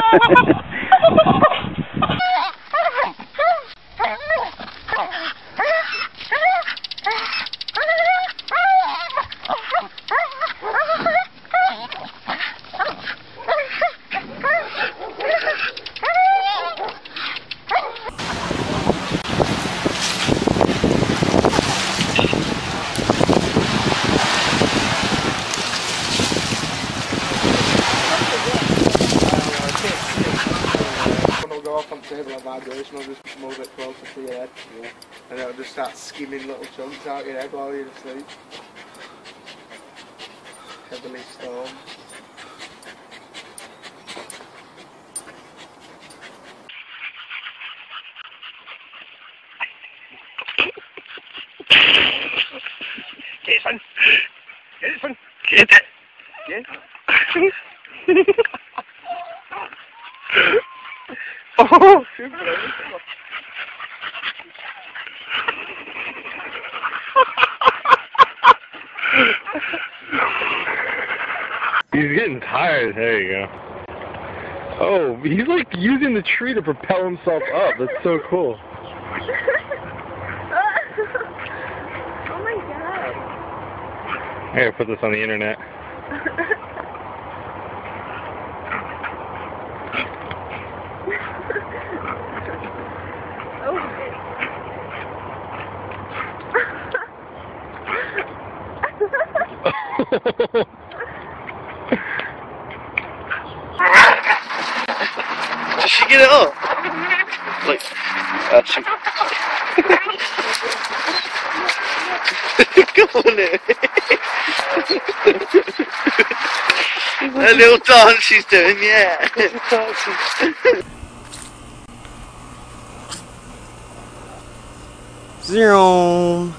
When I'll go off on table of vibration, I'll just move it closer to your head. Yeah. And it'll just start skimming little chunks out your head while you're asleep. Heavily stormed. Jason! Jason! Get it! Get Oh! He's getting tired. There you go. Oh, he's like using the tree to propel himself up. That's so cool. oh my god. I gotta put this on the internet. Did she get it up? Like, uh, she... Go on it. A little dance she's doing, yeah. Zero.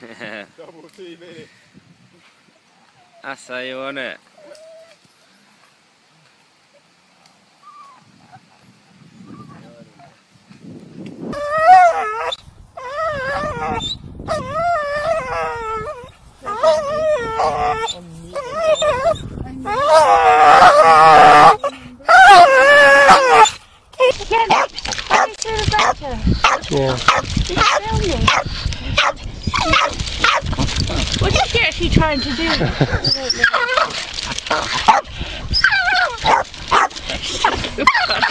Double T minute. That's you it. What is she actually trying to do?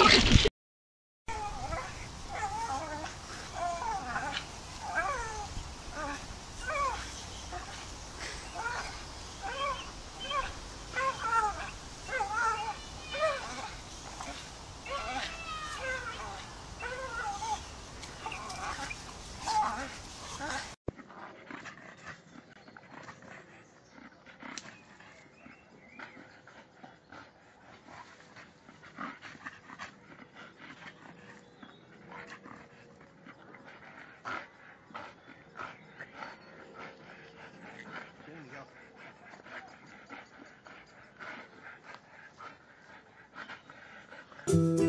Thank